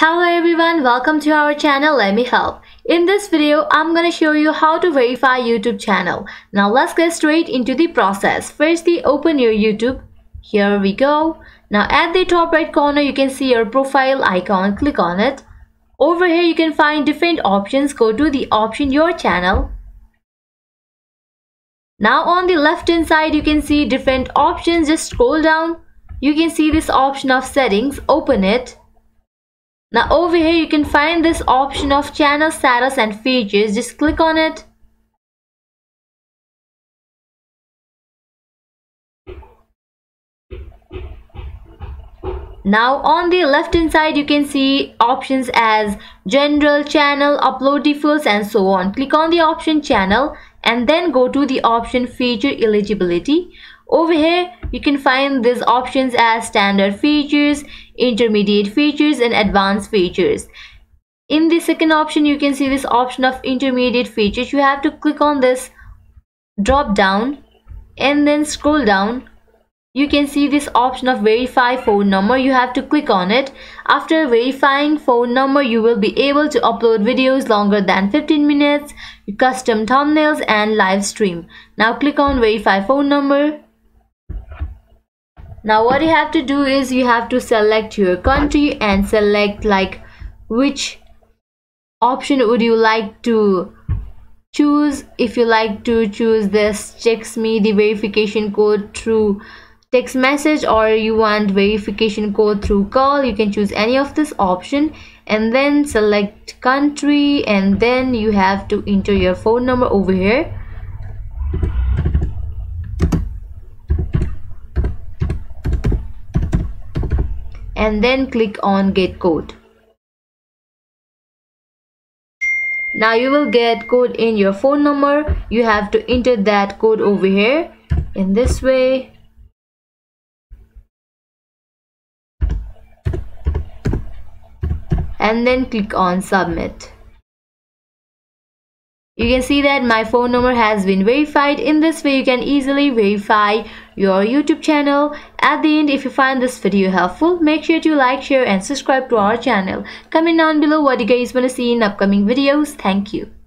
Hello everyone, welcome to our channel Let Me Help. In this video, I'm gonna show you how to verify YouTube channel. Now let's get straight into the process. Firstly, open your YouTube. Here we go. Now at the top right corner, you can see your profile icon. Click on it. Over here, you can find different options. Go to the option Your Channel. Now on the left hand side, you can see different options. Just scroll down. You can see this option of settings. Open it. Now over here you can find this option of channel status and features. Just click on it. Now on the left hand side you can see options as general channel, upload defaults and so on. Click on the option channel and then go to the option feature eligibility. Over here you can find these options as standard features, intermediate features and advanced features. In the second option you can see this option of intermediate features. You have to click on this drop down and then scroll down. You can see this option of verify phone number. You have to click on it. After verifying phone number you will be able to upload videos longer than 15 minutes custom thumbnails and live stream. Now click on verify phone number now what you have to do is you have to select your country and select like which option would you like to choose. If you like to choose this checks me the verification code through text message or you want verification code through call you can choose any of this option and then select country and then you have to enter your phone number over here and then click on get code. Now you will get code in your phone number. You have to enter that code over here in this way. And then click on submit. You can see that my phone number has been verified. In this way, you can easily verify your YouTube channel. At the end, if you find this video helpful, make sure to like, share and subscribe to our channel. Comment down below what you guys want to see in upcoming videos. Thank you.